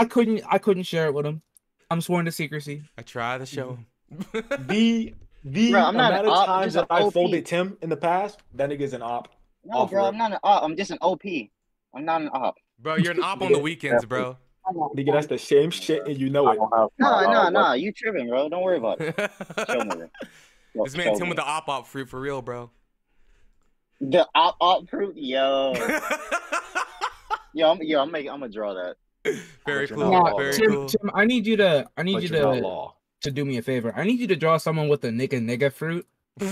I couldn't I couldn't share it with him. I'm sworn to secrecy. I try to show. Mm-hmm. The the Bro, I'm not amount an of op, times that I folded Tim in the past, that nigga's an op. No, Off bro. I'm not an op. I'm just an OP. I'm not an op. Bro, you're an op on the weekends, bro. Nigga, that's the same shit, and you know it. No, no, no. You tripping, bro. Don't worry about it. Show me. bro. Yo, this man Tim me. with the op op fruit for real, bro. the op op fruit. Yo, yo, I'm, yo, I'm making. I'm gonna draw that. Very cool. not Nah, Very Tim, cool. Tim, I need you to I need But you to law. to do me a favor. I need you to draw someone with a nigga nigga fruit. So,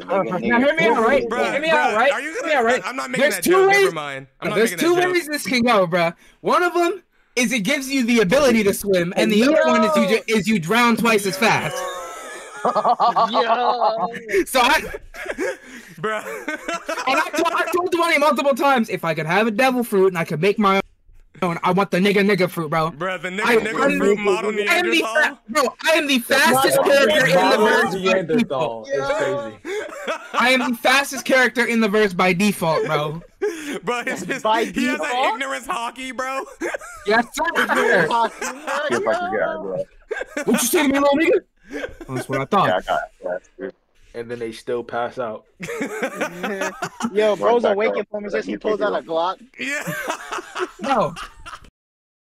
nigga, now hear me out, right? nigga, Bruh, Hear me bruh, out, right? Are you gonna? hear me out, right? I'm not making There's that two joke. ways- Never mind. I'm not There's making two that joke. ways this can go, bruh. One of them is it gives you the ability to swim, and the other one is you ju- is you drown twice as fast. Yo. So I Bruh. and I told, I told Dwayne multiple times if I could have a devil fruit and I could make my own, I want the nigga nigga fruit, bro. Bruh, the I- nigga nigga I'm- fruit model I am the Neanderthal. bro. I am the fastest character in the verse. by Neanderthal. default. It's crazy. I am the fastest character in the verse by default, bro. Bro, it's just, By he has that default? ignorance haki, bro. Yes, sir. You're fucking guy, bro. what you say to me, little nigga? That's what I thought. Yeah, I got it. Yeah, And then they still pass out. Yo, bro's back awakening up. for me. He pulls out a Glock. yeah. No,